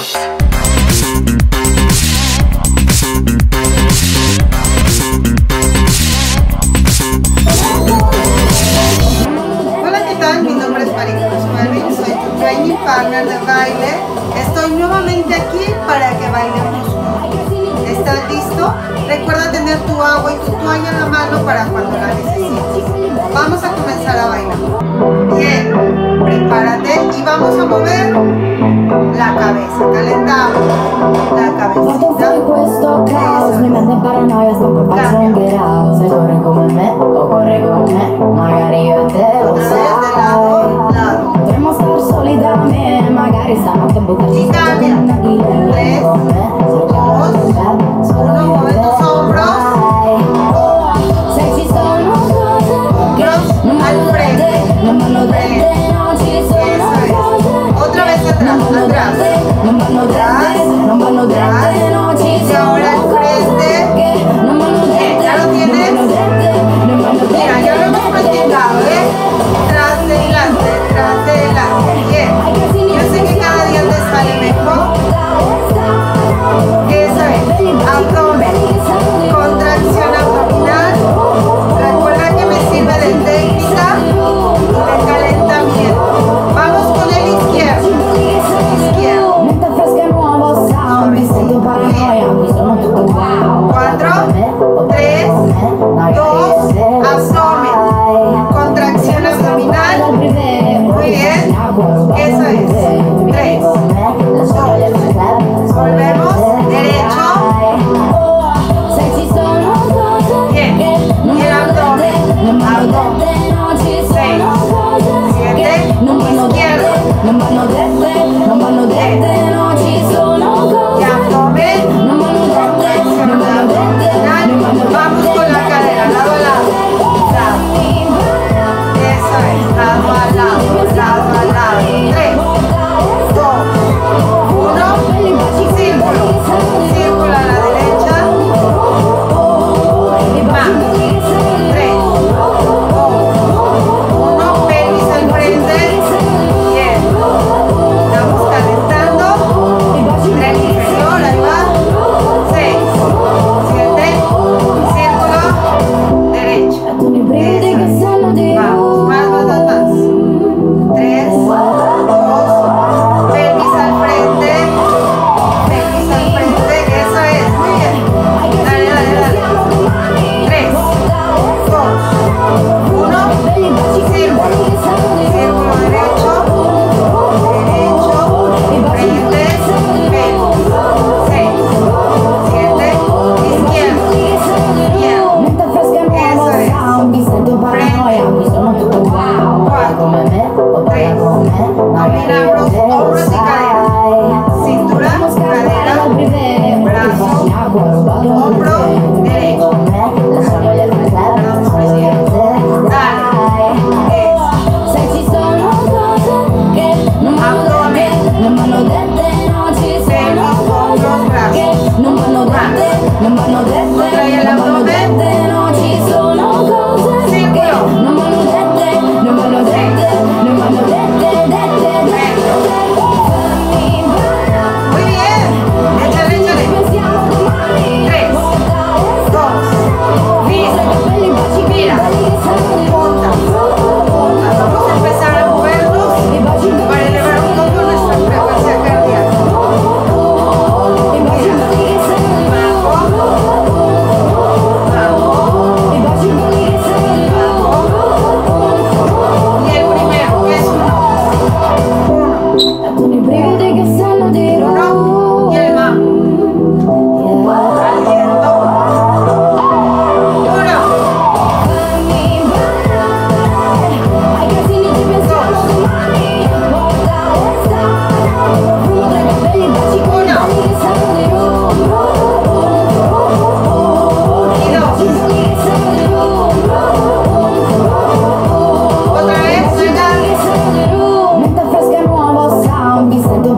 Peace. all day.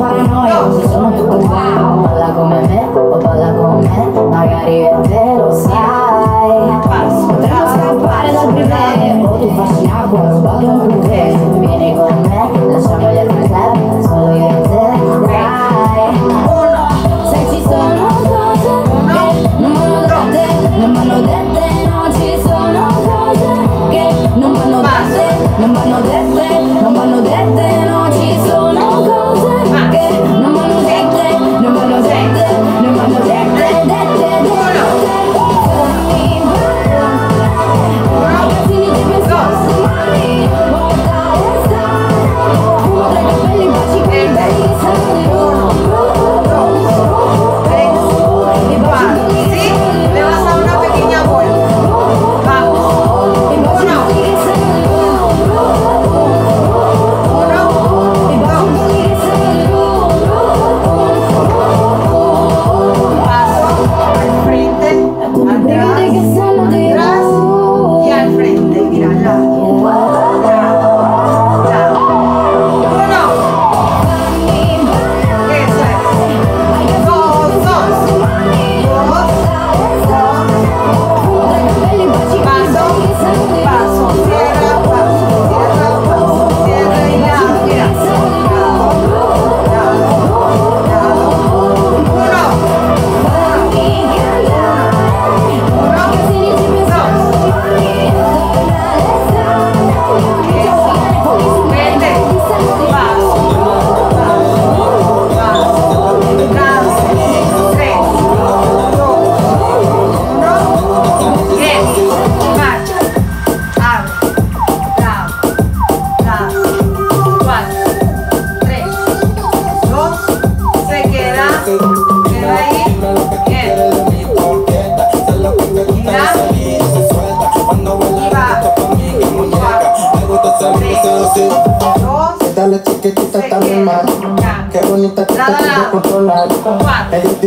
Paranoia,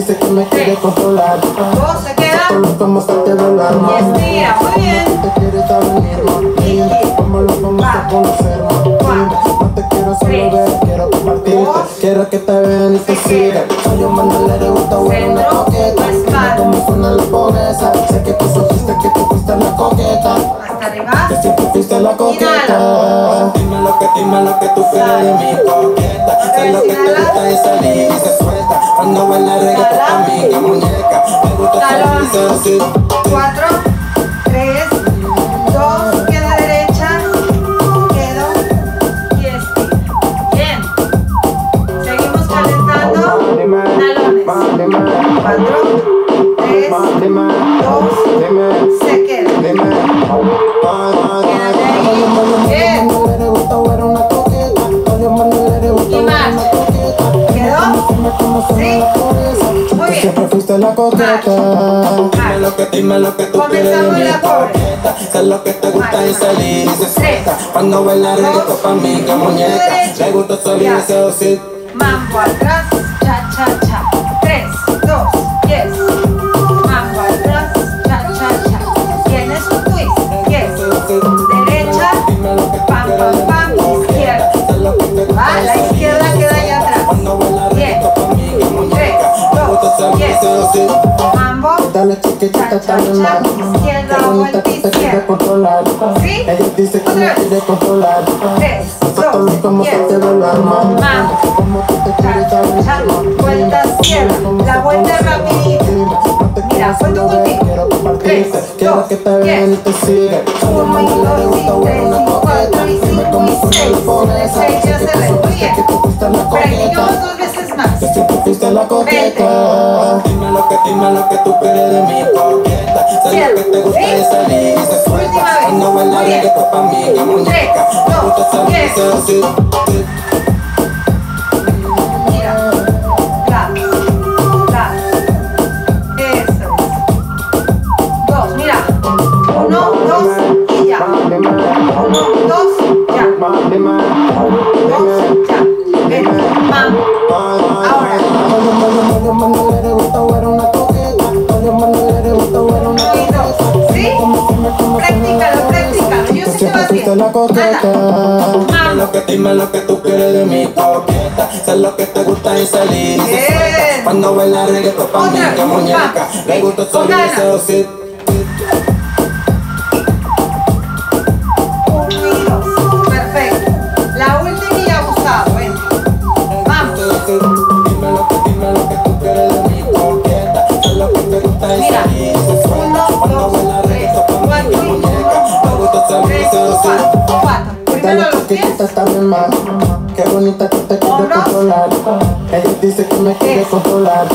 dice que me quiere controlar. Dos. Se queda. Solo como se te volar Y estira. Muy bien. Te quieres mismo. Dime cómo lo vamos a conocer. No te quiero solo ver, quiero compartirte. Quiero que te vean y te sigan. Soy un mandale le gusta ver una coqueta. Dime cómo suena la pobreza. Sé que tú supiste que tú fuiste la coqueta. Hasta arriba. Que siempre fuiste la coqueta. Dime lo que, dime lo que tú quieres de mi que te gusta salir y se suelta. Cuando baila reggaetón que muñeca. Me gusta y se así. Dime lo que tú quieres de Comenzamos la coqueta. Sé lo que te gusta y salir y se suelta. Cuando baila reggaetón Dos. pa' mí, que muñeca. Le gusta salir y se así. Mambo atrás, cha cha cha. Tres, dos, yes. Mambo atrás, cha cha cha. Tienes un twist, yes. Derecha, pam pam pam, izquierda. Va, la salir izquierda queda allá atrás. Tres, dos, yes. Mambo, Dale chiquitita más. izquierda, Qué bonita que. Ella dice que me quiere controlar. dos, como se te mamá. Mambo, Como tú te quieres dar. Vuelta cómo La vuelta rapidito. Mira, ver, contigo. Tres, Quiero que te vean y te sigan. Uno y le dos y tres y cuatro y cinco y seis. la Sé se que que la. Practicamos veces más. Siempre fuiste la coqueta. Dime lo que, dime lo que tú quieres de mi coqueta. Sé lo que te gusta y salir y se suelta. Cuando baila pa' mí, que muñeca. Me dos, gusta salir y se así. Uno, dos y ya. Uno, dos, dime lo que tú quieres de mi coqueta. Sé lo que te gusta y salir y se. Cuando baila reggaetón pa' mí, que muñeca. Le gusta Con salir y Dale los pies. chiquitita también más. Qué bonita que te quiere controlar. Ella dice que me quiere controlar.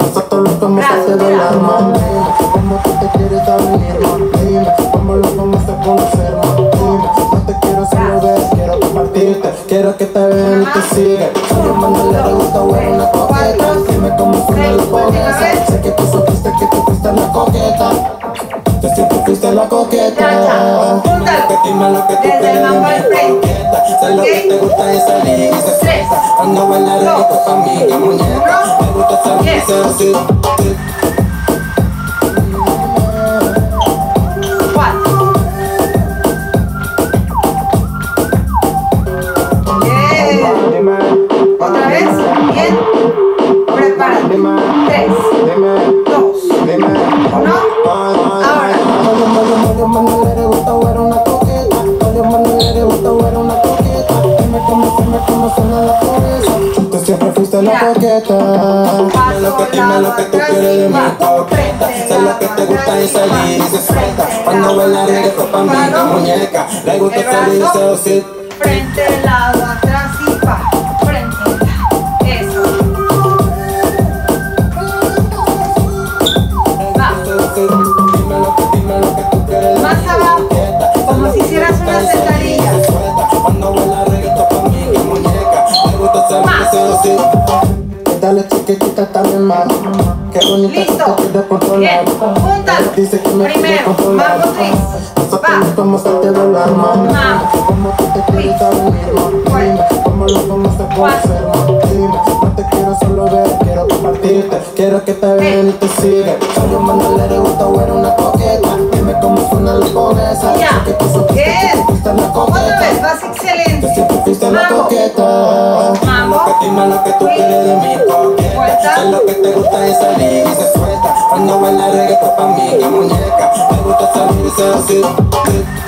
Nosotros como se te mira. volar, mami. Dime cómo tú te quieres mismo. Dime cómo lo vamos a conocer. Dime, no te quiero solo ver, quiero compartirte. Quiero que te vean y te sigan. Soy un mandale le gusta ver una coqueta. Dime cómo suena la pobreza. Sé que tú supiste que tú fuiste la coqueta. Que siempre fuiste la coqueta. Dime lo que, tú quieres de mi coqueta. Sé lo que te gusta y salir y se suelta. Cuando baila reggaetón pa' mí, que muñeca. Me gusta Yes. se así. quieres yo me toca Hacer lo que te gusta y salir y se suelta. Cuando bailar reggae pa' mí, la muñeca. Le gusta salir y se Frente, lado, atrás y pa' Dale chiquitita, también más. Bonita Listo. que te Dice que me Primero, mambo. Va. Como te quieres te quiero solo ver, quiero compartirte. Quiero que te vean y te sigan. Un una coqueta. Dime cómo suena la pobreza. Ya. Otra vez. Excelente. Es que tú fuiste lo coqueto. Lo que quema, lo que tú quieres de mí. Coqueta. lo que te gusta es salir y se suelta. Cuando baila reggaetón pa' mí, la muñeca. Me gusta salir y se así.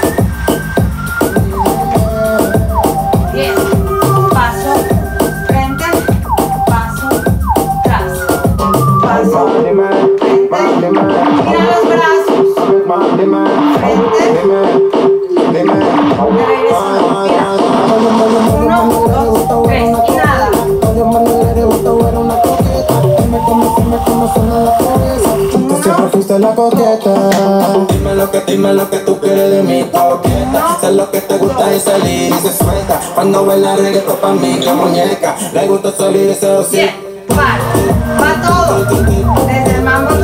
Dime lo que, dime lo que tú quieres de mí, coqueta. Sé lo que te gusta y salir y se suelta. Cuando baila reggaetón pa' mí, que muñeca. Le gusta salir y se sí. Va, va todo. Desde el mambo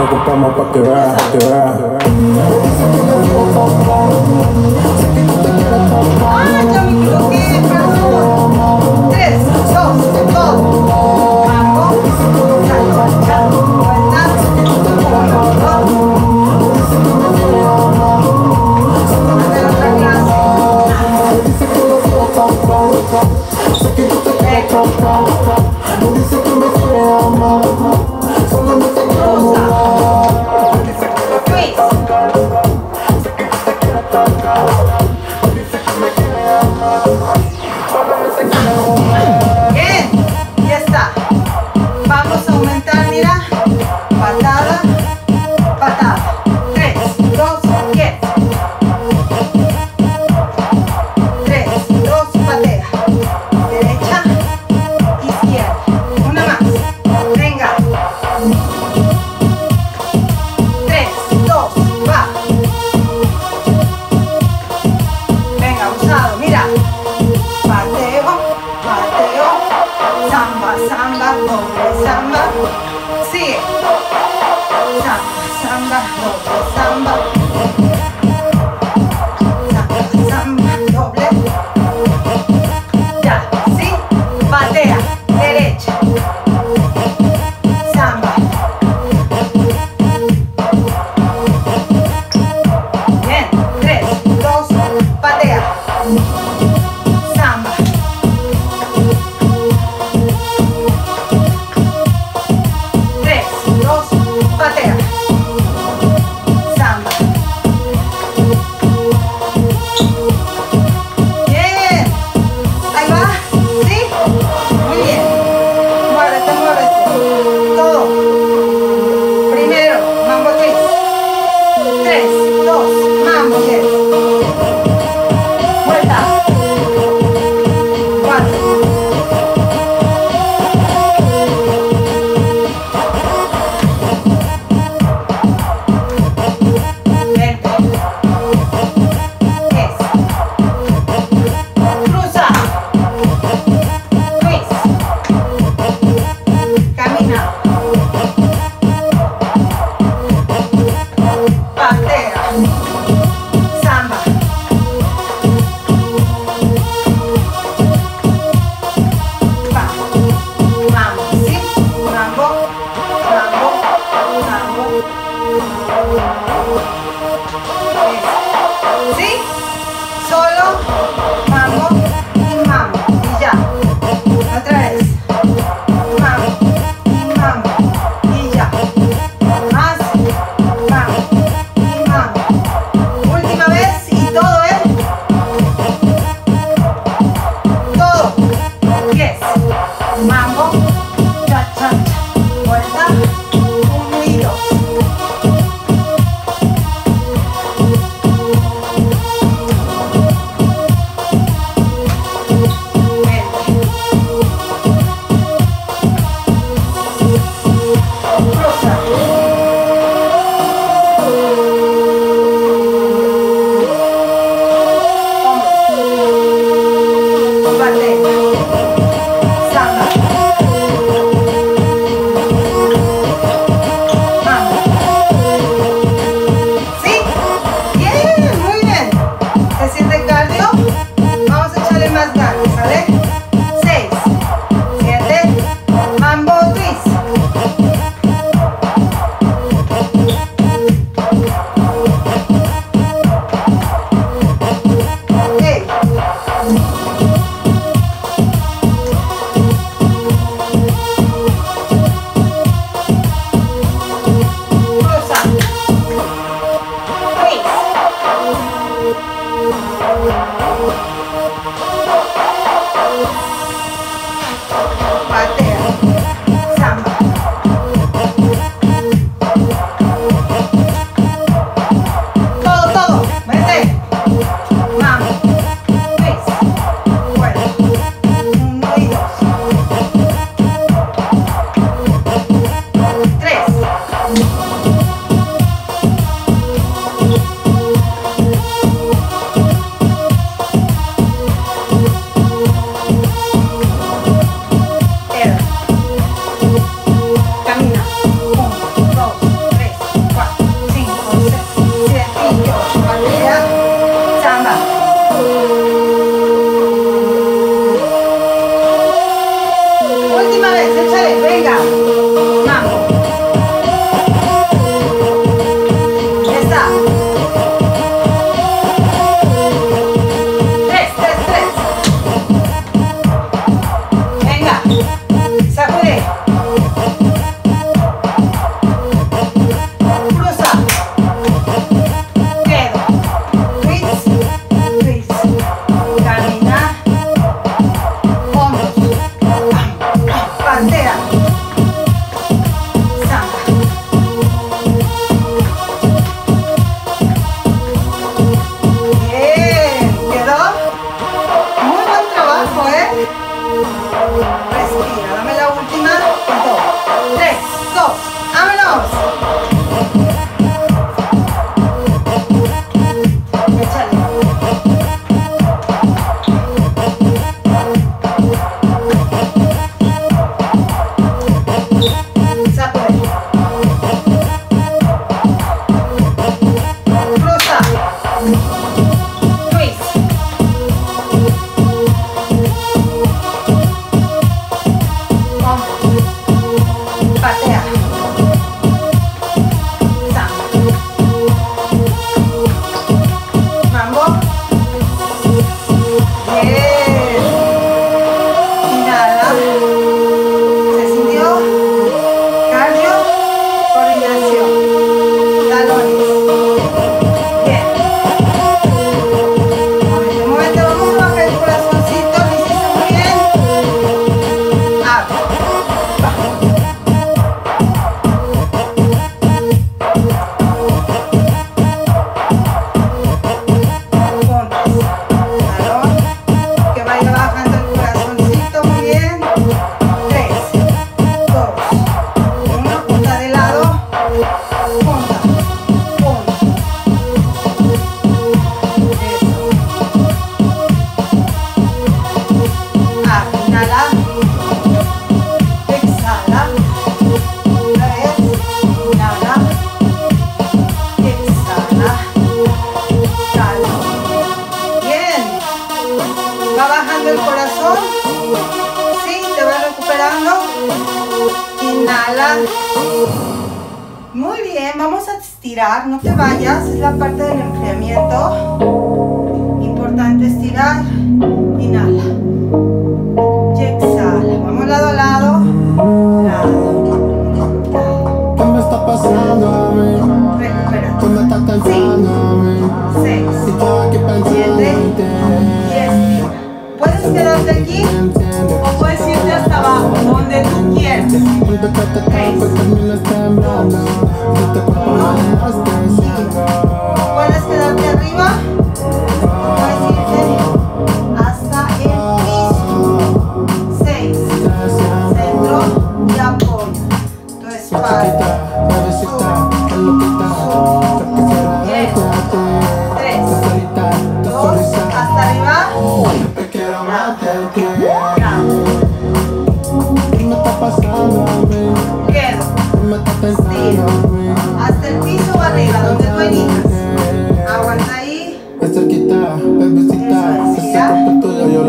Lo compramos pa' que vea, pa' que vea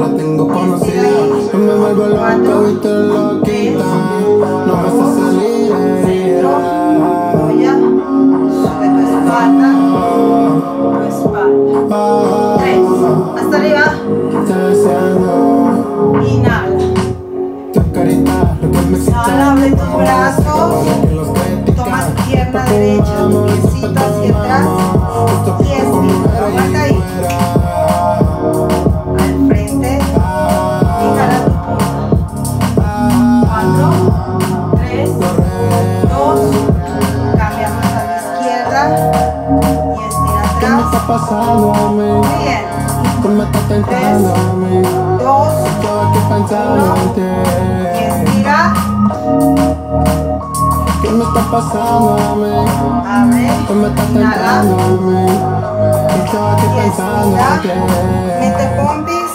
la tengo conocida. Yo me vuelvo loco y te lo quitan. No vas a salir espalda. espalda, Tres. Hasta arriba. Inhala. Tu carita, lo que me abre tus brazos. Tomas pierna derecha. pasando a Tú me estás. Y yo. Mete pompis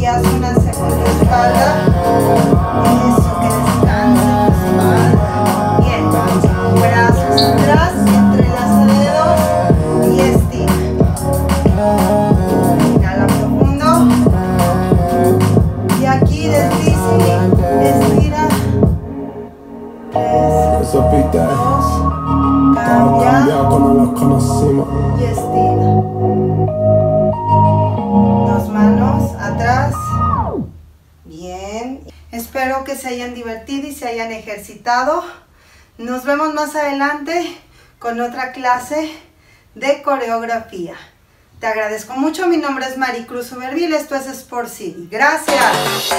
y haz una segunda espalda. se hayan divertido y se hayan ejercitado. Nos vemos más adelante con otra clase de coreografía. Te agradezco mucho. Mi nombre es Maricruz Uberville. Esto es Sport City. Gracias.